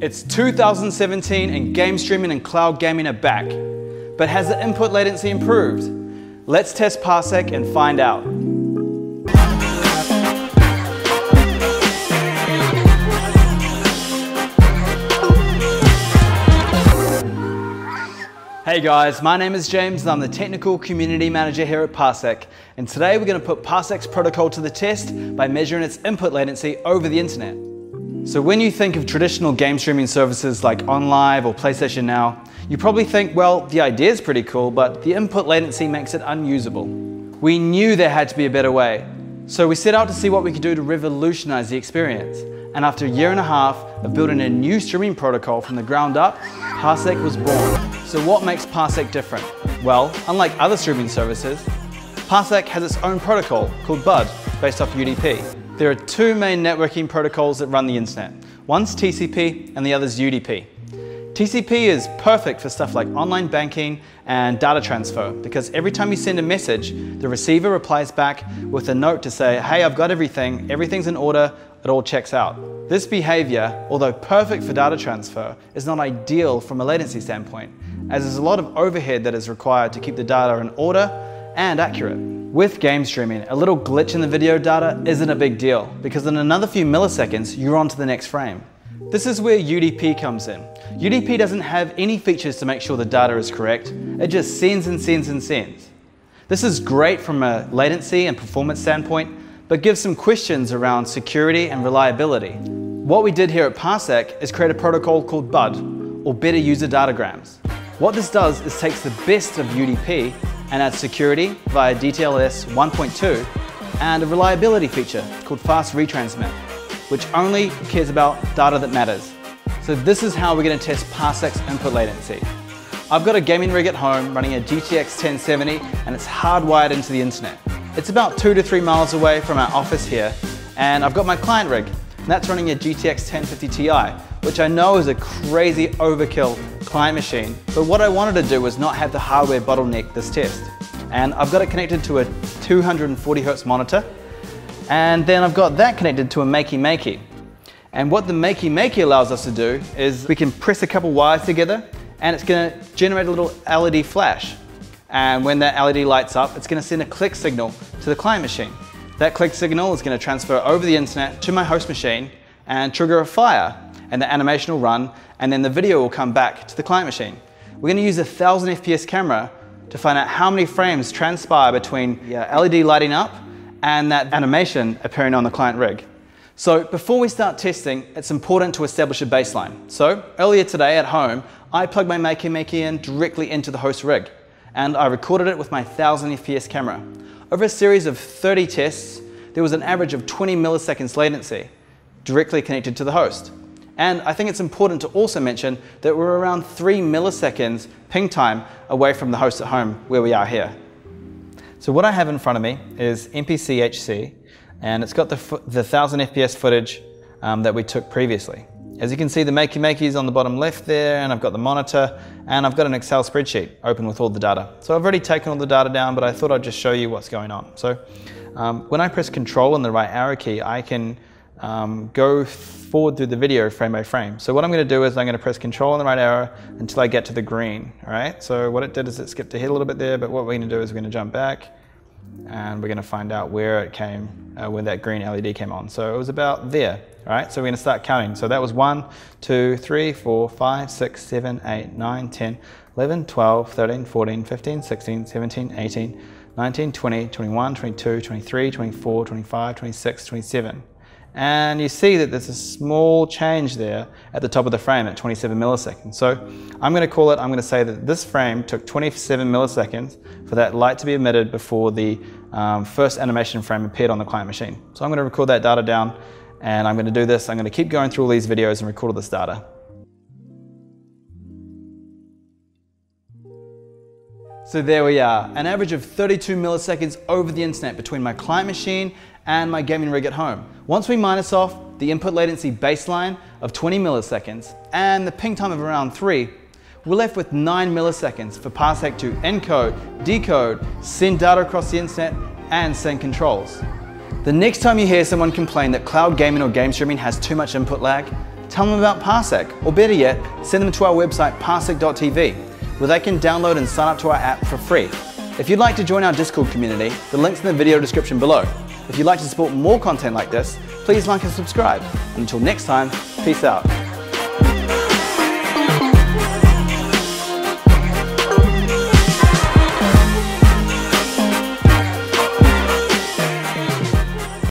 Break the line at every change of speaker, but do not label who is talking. It's 2017 and game streaming and cloud gaming are back. But has the input latency improved? Let's test Parsec and find out. Hey guys, my name is James and I'm the Technical Community Manager here at Parsec. And today we're gonna put Parsec's protocol to the test by measuring its input latency over the internet. So when you think of traditional game streaming services like OnLive or PlayStation Now, you probably think, well, the idea is pretty cool, but the input latency makes it unusable. We knew there had to be a better way, so we set out to see what we could do to revolutionize the experience. And after a year and a half of building a new streaming protocol from the ground up, Parsec was born. So what makes Parsec different? Well, unlike other streaming services, Parsec has its own protocol called BUD, based off UDP. There are two main networking protocols that run the internet. One's TCP and the other's UDP. TCP is perfect for stuff like online banking and data transfer because every time you send a message, the receiver replies back with a note to say, hey, I've got everything, everything's in order, it all checks out. This behavior, although perfect for data transfer, is not ideal from a latency standpoint, as there's a lot of overhead that is required to keep the data in order and accurate. With game streaming, a little glitch in the video data isn't a big deal because in another few milliseconds, you're on to the next frame. This is where UDP comes in. UDP doesn't have any features to make sure the data is correct. It just sends and sends and sends. This is great from a latency and performance standpoint, but gives some questions around security and reliability. What we did here at Parsec is create a protocol called BUD, or Better User Datagrams. What this does is takes the best of UDP and adds security via DTLS 1.2 and a reliability feature called Fast Retransmit, which only cares about data that matters. So this is how we're going to test Parsec's input latency. I've got a gaming rig at home running a GTX 1070 and it's hardwired into the internet. It's about two to three miles away from our office here and I've got my client rig and that's running a GTX 1050 Ti which I know is a crazy overkill client machine. But what I wanted to do was not have the hardware bottleneck this test. And I've got it connected to a 240 hertz monitor. And then I've got that connected to a Makey Makey. And what the Makey Makey allows us to do is we can press a couple wires together and it's gonna generate a little LED flash. And when that LED lights up, it's gonna send a click signal to the client machine. That click signal is gonna transfer over the internet to my host machine and trigger a fire and the animation will run, and then the video will come back to the client machine. We're gonna use a 1000 FPS camera to find out how many frames transpire between LED lighting up and that animation appearing on the client rig. So before we start testing, it's important to establish a baseline. So earlier today at home, I plugged my Makey Makey in directly into the host rig, and I recorded it with my 1000 FPS camera. Over a series of 30 tests, there was an average of 20 milliseconds latency directly connected to the host. And I think it's important to also mention that we're around three milliseconds ping time away from the host at home where we are here. So what I have in front of me is MPCHC, and it's got the, the 1000 FPS footage um, that we took previously. As you can see, the Makey Makey's on the bottom left there, and I've got the monitor, and I've got an Excel spreadsheet open with all the data. So I've already taken all the data down, but I thought I'd just show you what's going on. So um, when I press Control and the right arrow key, I can um, go forward through the video frame by frame. So what I'm going to do is I'm going to press control and the right arrow until I get to the green. All right. So what it did is it skipped ahead a little bit there, but what we're going to do is we're going to jump back and we're going to find out where it came, uh, when that green LED came on. So it was about there. All right. So we're going to start counting. So that was 1, 2, 3, 4, 5, 6, 7, 8, 9, 10, 11, 12, 13, 14, 15, 16, 17, 18, 19, 20, 21, 22, 23, 24, 25, 26, 27 and you see that there's a small change there at the top of the frame at 27 milliseconds. So I'm going to call it, I'm going to say that this frame took 27 milliseconds for that light to be emitted before the um, first animation frame appeared on the client machine. So I'm going to record that data down and I'm going to do this. I'm going to keep going through all these videos and record all this data. So there we are, an average of 32 milliseconds over the internet between my client machine and my gaming rig at home. Once we minus off the input latency baseline of 20 milliseconds and the ping time of around 3, we're left with 9 milliseconds for Parsec to encode, decode, send data across the internet, and send controls. The next time you hear someone complain that cloud gaming or game streaming has too much input lag, tell them about Parsec, or better yet, send them to our website parsec.tv, where they can download and sign up to our app for free. If you'd like to join our Discord community, the link's in the video description below. If you'd like to support more content like this, please like and subscribe. And until next time, peace out.